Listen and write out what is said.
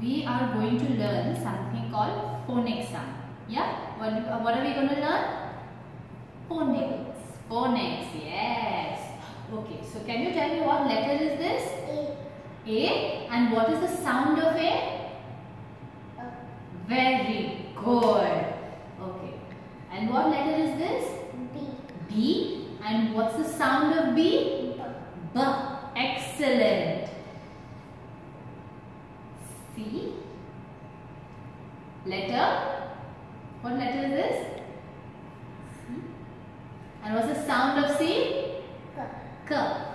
we are going to learn something called phonics sound. Yeah? What, what are we going to learn? Phonics. Phonics, yes. Okay, so can you tell me what letter is this? A. A. And what is the sound of A? A. Very good. Okay. And what letter is this? B. B. And what's the sound of B? B. B. Excellent. C. Letter. What letter is this? C. And what's the sound of C? K. K.